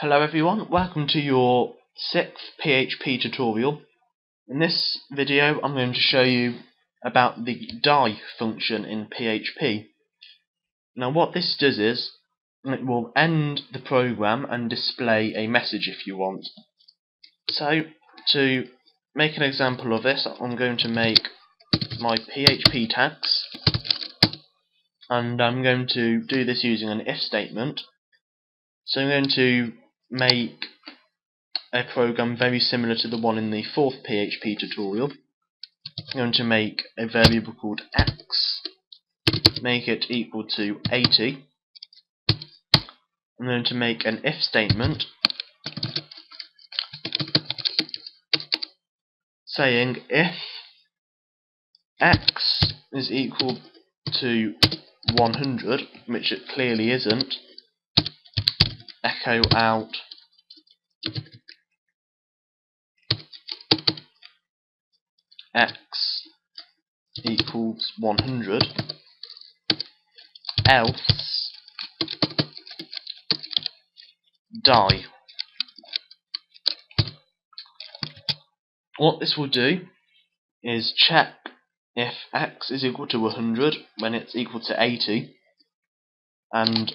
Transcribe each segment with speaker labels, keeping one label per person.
Speaker 1: Hello everyone, welcome to your sixth PHP tutorial. In this video I'm going to show you about the die function in PHP. Now what this does is, it will end the program and display a message if you want. So, to make an example of this, I'm going to make my PHP tags, and I'm going to do this using an if statement. So I'm going to make a program very similar to the one in the fourth PHP tutorial. I'm going to make a variable called x, make it equal to 80. I'm going to make an if statement saying if x is equal to 100, which it clearly isn't, echo out x equals 100 else die. What this will do is check if x is equal to 100 when it's equal to 80 and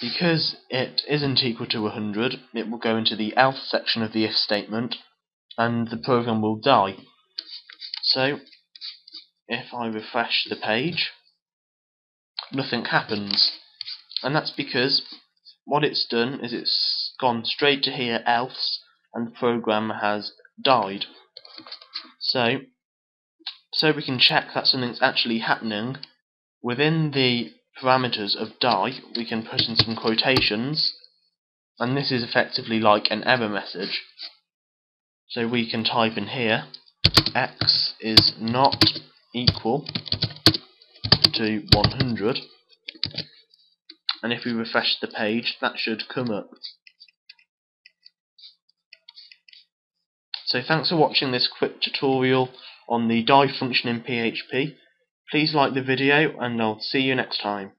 Speaker 1: because it isn't equal to 100 it will go into the else section of the if statement and the program will die. So if I refresh the page nothing happens and that's because what it's done is it's gone straight to here else and the program has died. So so we can check that something's actually happening, within the parameters of die, we can put in some quotations, and this is effectively like an error message. So we can type in here, x is not equal to 100, and if we refresh the page, that should come up. So thanks for watching this quick tutorial on the die function in PHP. Please like the video and I'll see you next time.